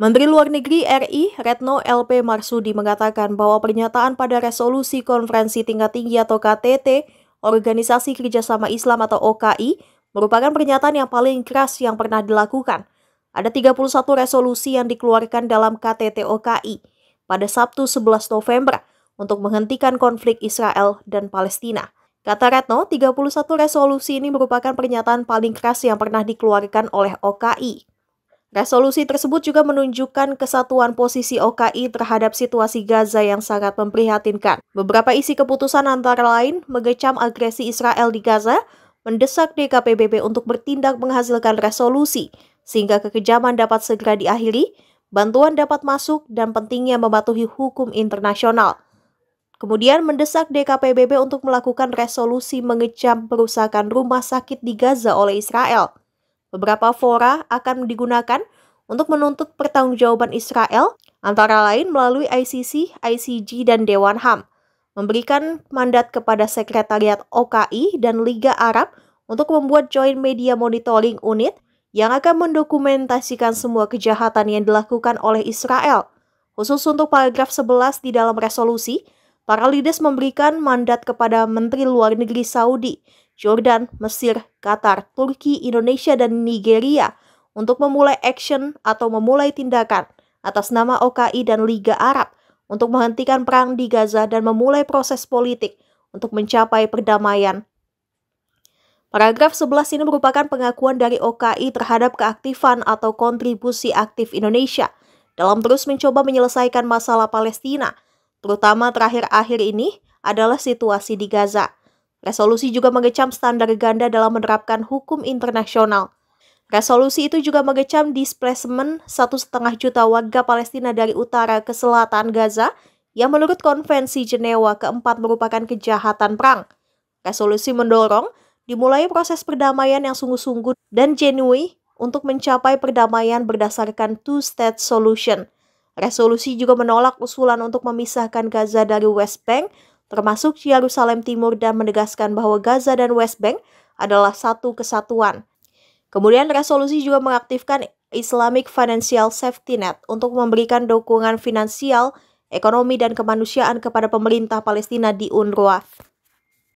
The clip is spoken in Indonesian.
Menteri Luar Negeri RI Retno LP Marsudi mengatakan bahwa pernyataan pada resolusi konferensi tingkat tinggi atau KTT Organisasi Kerjasama Islam atau OKI merupakan pernyataan yang paling keras yang pernah dilakukan. Ada 31 resolusi yang dikeluarkan dalam KTT OKI pada Sabtu 11 November untuk menghentikan konflik Israel dan Palestina. Kata Retno, 31 resolusi ini merupakan pernyataan paling keras yang pernah dikeluarkan oleh OKI. Resolusi tersebut juga menunjukkan kesatuan posisi OKI terhadap situasi Gaza yang sangat memprihatinkan. Beberapa isi keputusan antara lain mengecam agresi Israel di Gaza, mendesak DKPBB untuk bertindak menghasilkan resolusi sehingga kekejaman dapat segera diakhiri, bantuan dapat masuk, dan pentingnya mematuhi hukum internasional. Kemudian mendesak DKPBB untuk melakukan resolusi mengecam perusakan rumah sakit di Gaza oleh Israel. Beberapa fora akan digunakan untuk menuntut pertanggungjawaban Israel, antara lain melalui ICC, ICG, dan Dewan HAM, memberikan mandat kepada Sekretariat OKI dan Liga Arab untuk membuat Joint Media Monitoring Unit yang akan mendokumentasikan semua kejahatan yang dilakukan oleh Israel. Khusus untuk paragraf 11 di dalam resolusi, para leaders memberikan mandat kepada Menteri Luar Negeri Saudi Jordan, Mesir, Qatar, Turki, Indonesia, dan Nigeria untuk memulai action atau memulai tindakan atas nama OKI dan Liga Arab untuk menghentikan perang di Gaza dan memulai proses politik untuk mencapai perdamaian. Paragraf 11 ini merupakan pengakuan dari OKI terhadap keaktifan atau kontribusi aktif Indonesia dalam terus mencoba menyelesaikan masalah Palestina, terutama terakhir-akhir ini adalah situasi di Gaza. Resolusi juga mengecam standar ganda dalam menerapkan hukum internasional. Resolusi itu juga mengecam displacement satu setengah juta warga Palestina dari utara ke selatan Gaza yang menurut Konvensi Jenewa keempat merupakan kejahatan perang. Resolusi mendorong dimulai proses perdamaian yang sungguh-sungguh dan genuine untuk mencapai perdamaian berdasarkan two-state solution. Resolusi juga menolak usulan untuk memisahkan Gaza dari West Bank termasuk Yerusalem Timur dan menegaskan bahwa Gaza dan West Bank adalah satu kesatuan. Kemudian resolusi juga mengaktifkan Islamic Financial Safety Net untuk memberikan dukungan finansial, ekonomi, dan kemanusiaan kepada pemerintah Palestina di UNRWA.